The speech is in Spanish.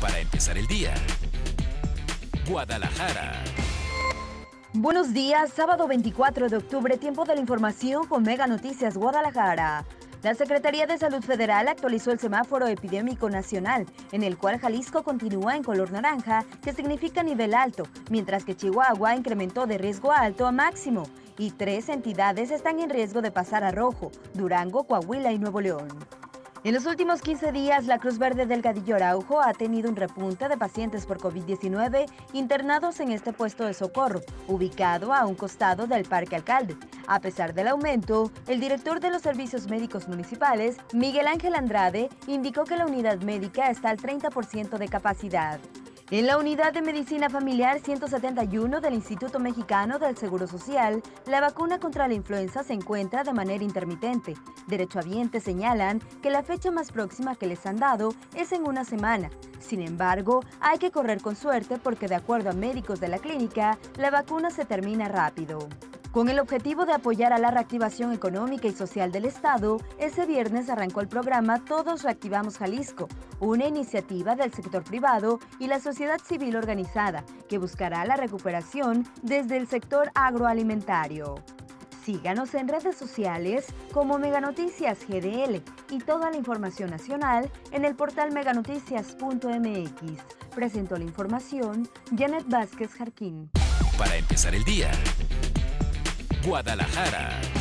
Para empezar el día. Guadalajara. Buenos días, sábado 24 de octubre, tiempo de la información con Mega Noticias Guadalajara. La Secretaría de Salud Federal actualizó el semáforo epidémico nacional, en el cual Jalisco continúa en color naranja, que significa nivel alto, mientras que Chihuahua incrementó de riesgo alto a máximo, y tres entidades están en riesgo de pasar a rojo, Durango, Coahuila y Nuevo León. En los últimos 15 días, la Cruz Verde Delgadillo Araujo ha tenido un repunte de pacientes por COVID-19 internados en este puesto de socorro, ubicado a un costado del Parque Alcalde. A pesar del aumento, el director de los servicios médicos municipales, Miguel Ángel Andrade, indicó que la unidad médica está al 30% de capacidad. En la unidad de medicina familiar 171 del Instituto Mexicano del Seguro Social, la vacuna contra la influenza se encuentra de manera intermitente. Derechohabientes señalan que la fecha más próxima que les han dado es en una semana. Sin embargo, hay que correr con suerte porque de acuerdo a médicos de la clínica, la vacuna se termina rápido. Con el objetivo de apoyar a la reactivación económica y social del Estado, ese viernes arrancó el programa Todos Reactivamos Jalisco, una iniciativa del sector privado y la sociedad civil organizada que buscará la recuperación desde el sector agroalimentario. Síganos en redes sociales como Meganoticias GDL y toda la información nacional en el portal meganoticias.mx. Presentó la información Janet Vázquez Jarquín. Para empezar el día. Guadalajara.